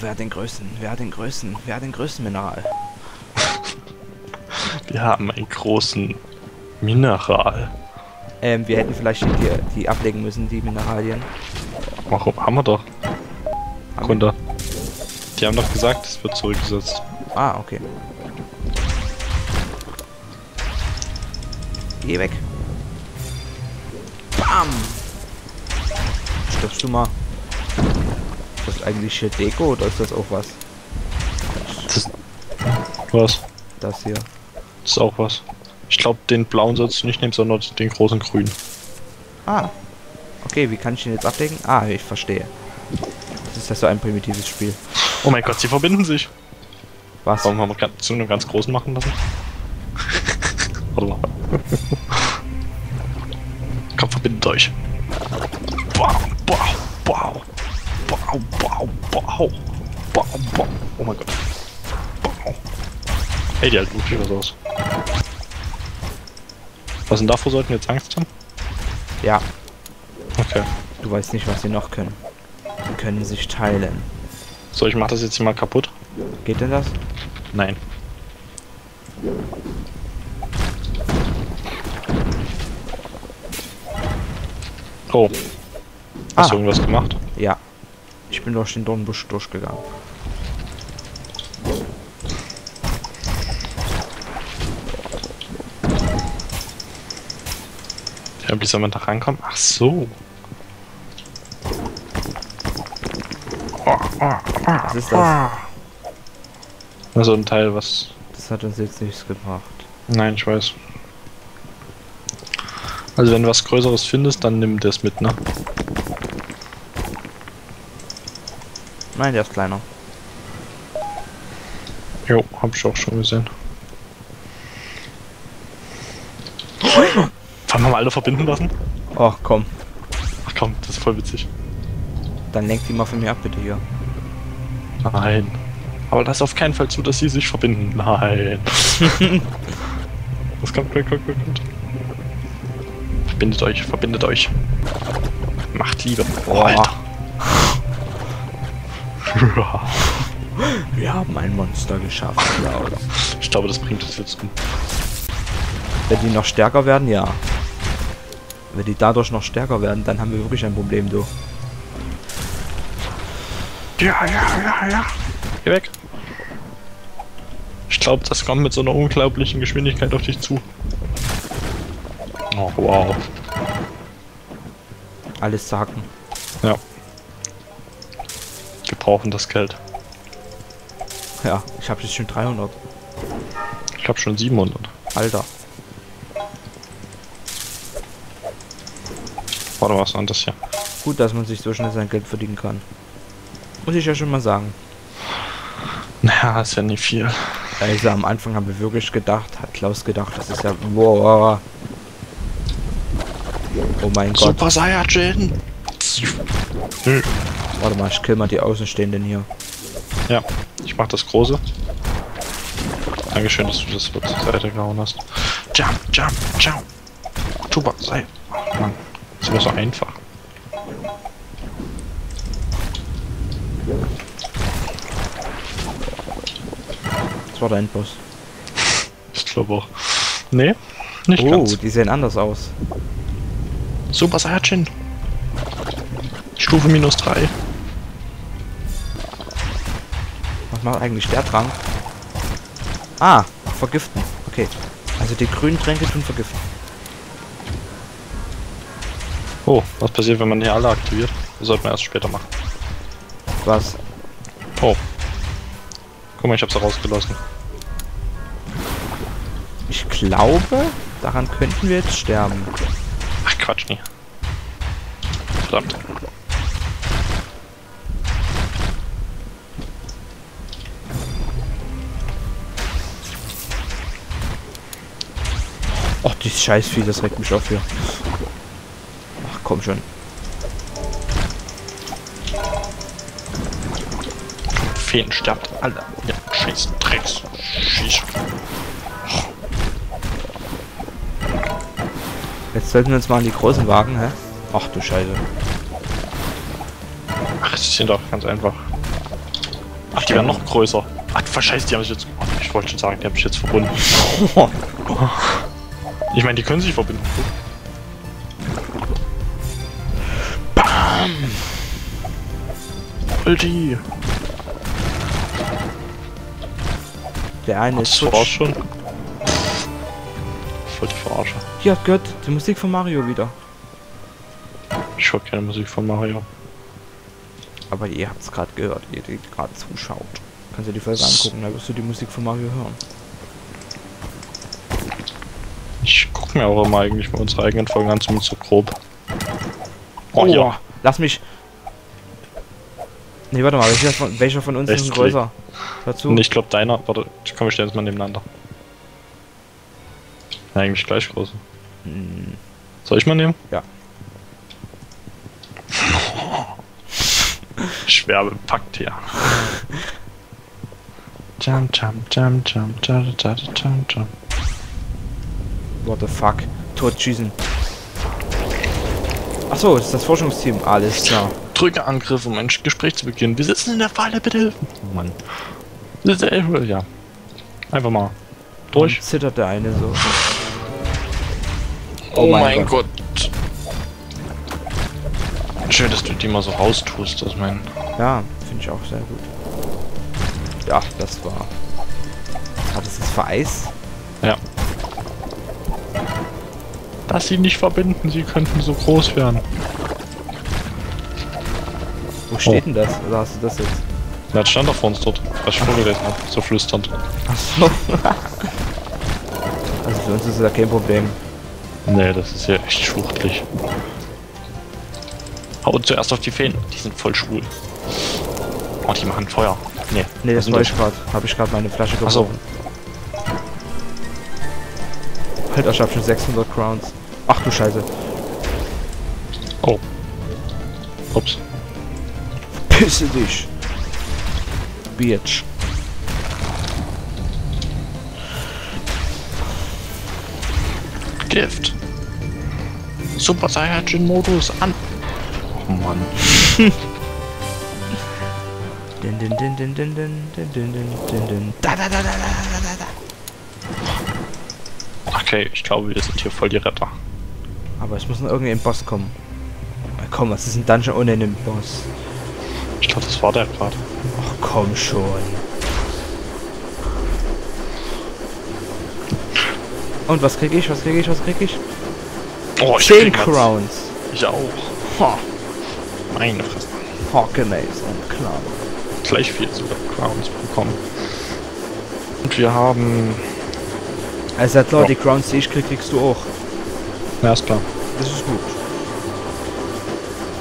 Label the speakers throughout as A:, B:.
A: wer hat den größten? Wer hat den größten? Wer hat den größten Mineral?
B: Wir haben einen großen Mineral.
A: Ähm, wir hätten vielleicht die, die ablegen müssen, die Mineralien.
B: Warum? Haben wir doch.
A: Haben
B: Runter. Die haben doch gesagt, es wird zurückgesetzt.
A: Ah, okay. Geh weg. Bam! Stirbst du mal? Ist das eigentlich hier Deko oder ist das auch was?
B: Das, was?
A: Das hier.
B: Das ist auch was. Ich glaube, den blauen sollst du nicht nehmen, sondern den großen grün.
A: Ah. Okay, wie kann ich den jetzt ablegen? Ah, ich verstehe. Das ist ja so ein primitives Spiel.
B: Oh mein Gott, sie verbinden sich.
A: Was?
B: Warum haben wir zu einem ganz großen machen lassen? Komm, verbindet euch. Wow, wow. Wow, wow, wow. Wow, wow. Oh mein Gott. Wow. Ey, die halten wirklich was aus. Was denn davor sollten wir jetzt Angst haben?
A: Ja,
B: Okay.
A: du weißt nicht, was sie noch können. Sie können sich teilen.
B: So, ich mach das jetzt hier mal kaputt.
A: Geht denn das?
B: Nein. Oh. Hast
A: Ah.
B: du irgendwas gemacht?
A: Ich bin durch den Dornbusch durchgegangen.
B: Ja, wie soll man da rankommen? Ach so.
A: Was ist das?
B: Also ein Teil, was.
A: Das hat uns jetzt nichts gebracht.
B: Nein, ich weiß. Also wenn du was Größeres findest, dann nimm das mit, ne?
A: Nein, der ist kleiner.
B: Jo, hab ich auch schon gesehen. Wollen wir mal alle verbinden lassen?
A: Och, komm.
B: Ach komm, das ist voll witzig.
A: Dann lenkt die mal von mir ab, bitte hier.
B: Nein. Aber lass auf keinen Fall zu, dass sie sich verbinden. Nein. das kommt, kommt, kommt, kommt. Verbindet euch, verbindet euch. Macht Liebe. Oh, Alter.
A: Wir haben ein Monster geschafft,
B: ich glaube, das bringt uns jetzt um.
A: Wenn die noch stärker werden, ja. Wenn die dadurch noch stärker werden, dann haben wir wirklich ein Problem, du.
B: Ja, ja, ja, ja. Geh weg. Ich glaube, das kommt mit so einer unglaublichen Geschwindigkeit auf dich zu. Oh, wow.
A: Alles sagen.
B: Ja. Brauchen das Geld.
A: Ja, ich habe jetzt schon 300.
B: Ich habe schon 700.
A: Alter.
B: Warte, was das hier?
A: Gut, dass man sich so schnell sein Geld verdienen kann. Muss ich ja schon mal sagen.
B: Naja, ist ja nicht viel.
A: Also am Anfang haben wir wirklich gedacht, hat Klaus gedacht, das ist ja... Wow. Oh mein Gott.
B: Super Saiyajin! Nö.
A: Warte mal, ich kill mal die Außenstehenden hier.
B: Ja, ich mach das große. Dankeschön, dass du das zur Seite gehauen hast. Jump, jump, jump! Super, sei. Mann, ist immer so einfach.
A: Das war der Endboss.
B: Ich glaube auch. Nee, nicht
A: Oh,
B: ganz.
A: die sehen anders aus.
B: Super Saiyajin! Stufe minus 3.
A: Was macht eigentlich der Trank? Ah, vergiften. Okay. Also die grünen Tränke tun vergiften.
B: Oh, was passiert, wenn man hier alle aktiviert? Das sollte man erst später machen.
A: Was?
B: Oh. Guck mal, ich hab's rausgelassen.
A: Ich glaube, daran könnten wir jetzt sterben.
B: Ach Quatsch, nie. Verdammt.
A: Ach, dieses Scheißvieh, das regt mich auf hier. Ach, komm schon.
B: Feen sterbt alle. Ja, scheiß Drecks. Schieß.
A: Jetzt sollten wir uns mal an die großen wagen, hä? Ach du Scheiße.
B: Ach, das sind doch ganz einfach. Ach, die werden noch größer. Ach, verscheiß, die haben sich jetzt. Oh, ich wollte schon sagen, die haben sich jetzt verbunden. Ich meine, die können sich verbinden. Bam! Ulti!
A: Der eine ist
B: Das war's
A: futsch.
B: schon. Voll die Verarsche.
A: Ja, Gott, die Musik von Mario wieder.
B: Ich höre keine Musik von Mario.
A: Aber ihr habt es gerade gehört, ihr die gerade zuschaut. Kannst du die Folge angucken, da wirst du die Musik von Mario hören.
B: Ich gucke mir auch immer eigentlich mal unsere eigenen Folgen an, zumindest so grob. Oh, ja.
A: Lass mich. Nee, warte mal, welcher von, welcher von uns ist denn
B: Rechtsklick.
A: größer? Dazu.
B: Und ich glaube deiner, warte, ich komme, wir stellen es mal nebeneinander. Eigentlich gleich groß.
A: Hm,
B: Soll ich mal nehmen?
A: Ja.
B: Schwer bepackt hier. Jump, jump, jump, jump, jump, jump, jump, jump.
A: What the fuck? Totschießen. Achso, ist das Forschungsteam. Alles klar.
B: Drücke Angriff, um ein Gespräch zu beginnen. Wir sitzen in der Falle, bitte. Oh Mann. Das ist, Ja. Einfach mal. Durch.
A: Dann zittert der eine so.
B: Oh,
A: mein
B: mein Gott. Schön, dass du die mal so raustust, das mein.
A: Ja, finde ich auch sehr gut. Ja, das war. Hat es jetzt vereist?
B: Dass sie nicht verbinden, sie könnten so groß werden.
A: Wo steht
B: Oh.
A: denn das? Oder hast du das jetzt?
B: Na, das stand doch vor uns dort, was ich vorgelesen habe, so flüsternd.
A: Achso. also für uns ist das ja kein Problem.
B: Nee, das ist ja echt schwuchtelig. Hau zuerst auf die Feen, die sind voll schwul. Oh, die machen Feuer. Nee,
A: Nee, das war ich gerade. Habe ich gerade meine Flasche geworfen. Alter, ich hab schon 600 Crowns. Ach du Scheiße.
B: Oh. Ups.
A: Pisse dich. Bitch.
B: Gift. Super Saiyajin-Modus an. Oh Mann.
A: Din din din din din din din din din din. Da da da da da da da da.
B: Okay, ich glaube, wir sind hier voll die Retter.
A: Aber es muss noch irgendein Boss kommen. Na komm, was ist ein Dungeon ohne einen Boss?
B: Ich glaube, das war der gerade.
A: Ach komm schon. Und was krieg ich? Was krieg ich? Was krieg ich?
B: Oh, ich
A: 10
B: krieg was.
A: Crowns.
B: Ich auch.
A: Ha.
B: Meine Fresse.
A: Hawkinays und klar.
B: Gleich viel sogar Crowns bekommen. Und wir haben...
A: Also klar,
B: Ja.
A: die Crowns, die ich krieg, kriegst du auch.
B: Ja, ist klar.
A: Das ist gut.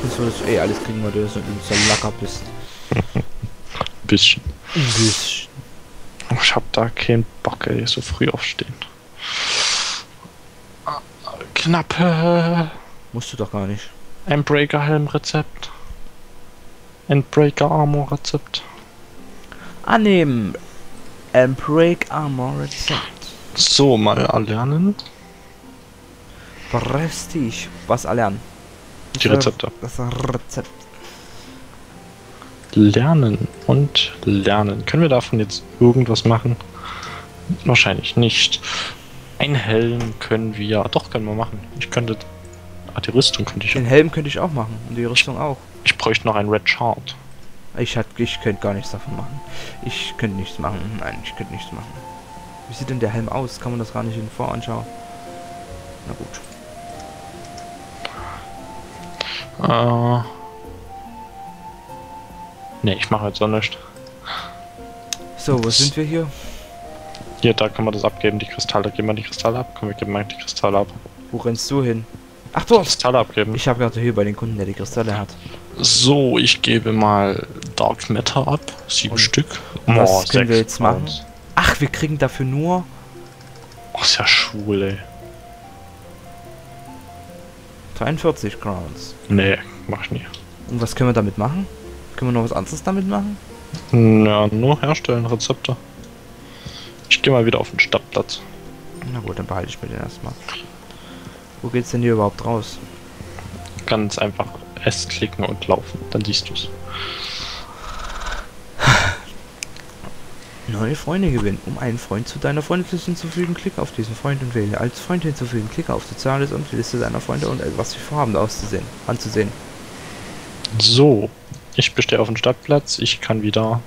A: Und so, dass du eh alles kriegen, weil du so, so locker bist.
B: Bisschen.
A: Bisschen.
B: Ich hab da keinen Bock, ey, so früh aufstehen. Knappe.
A: Musst du doch gar nicht.
B: Endbreaker Helm Rezept. Endbreaker Armor Rezept.
A: Annehmen. And break armor rezept.
B: So, mal erlernen.
A: Prestige. Was erlernen?
B: Die Rezepte.
A: Das Rezept.
B: Lernen und lernen. Können wir davon jetzt irgendwas machen? Wahrscheinlich nicht. Ein Helm können wir. Doch, können wir machen. Ich könnte. Ah, die Rüstung könnte ich.
A: Den Helm könnte ich auch machen. Und die Rüstung auch.
B: Ich bräuchte noch ein Red Chart.
A: Ich, hat, ich könnte gar nichts davon machen. Ich könnte nichts machen. Nein, ich könnte nichts machen. Wie sieht denn der Helm aus? Kann man das gar nicht in Voranschau? Na gut.
B: Äh. Ne, ich mache jetzt auch nicht.
A: So, wo sind wir hier?
B: Hier, da kann man das abgeben, die Kristalle. Geben wir die Kristalle ab? Komm, wir geben mal die Kristalle ab.
A: Wo rennst du hin? Ach doch!
B: Kristalle abgeben.
A: Ich habe gerade hier bei den Kunden, der die Kristalle hat.
B: So, ich gebe mal Dark Matter ab. Sieben
A: Und
B: Stück.
A: was können wir jetzt machen? Ach, wir kriegen dafür nur
B: Oh, ist ja schwul, ey.
A: 43 Crowns.
B: Nee, mach ich nie.
A: Und was können wir damit machen? Können wir noch was anderes damit machen?
B: Ja, nur herstellen, Rezepte. Ich gehe mal wieder auf den Stadtplatz.
A: Na gut, dann behalte ich mir den erstmal. Wo geht's denn hier überhaupt raus?
B: Ganz einfach S klicken und laufen, dann siehst du's.
A: Neue Freunde gewinnen. Um einen Freund zu deiner Freundesliste hinzufügen, klick auf diesen Freund und wähle als Freund hinzufügen. Klicke auf Soziales und die Liste deiner Freunde und was sie vorhaben auszusehen, anzusehen.
B: So, ich bestehe auf dem Stadtplatz. Ich kann wieder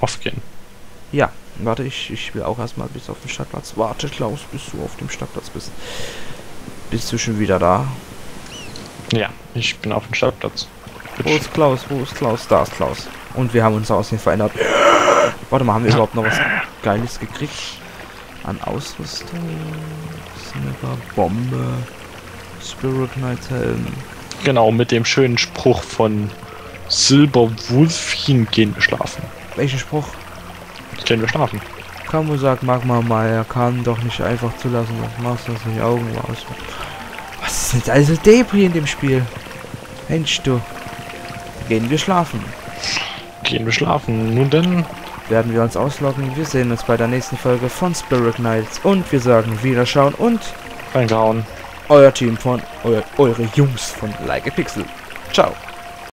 B: aufgehen.
A: Ja, warte, ich, ich will auch erstmal bis auf den Stadtplatz. Warte, Klaus, bis du auf dem Stadtplatz bist. Bist du schon wieder da?
B: Ja, ich bin auf dem Stadtplatz.
A: Wo ist Klaus? Wo ist Klaus? Da ist Klaus. Und wir haben unser Aussehen verändert. Warte mal, haben wir überhaupt noch was Geiles gekriegt? An Ausrüstung? Sniper, Bombe, Spirit Knight Helm.
B: Genau, mit dem schönen Spruch von Silberwulfchen gehen wir schlafen.
A: Welchen Spruch?
B: Gehen wir schlafen.
A: Kamu sagt Magma mal, er kann doch nicht einfach zulassen, was machst du, dass die Augen aus. Was ist jetzt also Debris in dem Spiel? Mensch, du. Gehen wir schlafen.
B: Gehen wir schlafen. Nun denn,
A: Werden wir uns ausloggen. Wir sehen uns bei der nächsten Folge von Spirit Knights. Und wir sagen Wiederschauen und
B: reingehauen.
A: euer Team von, euer, eure Jungs von Like a Pixel. Ciao.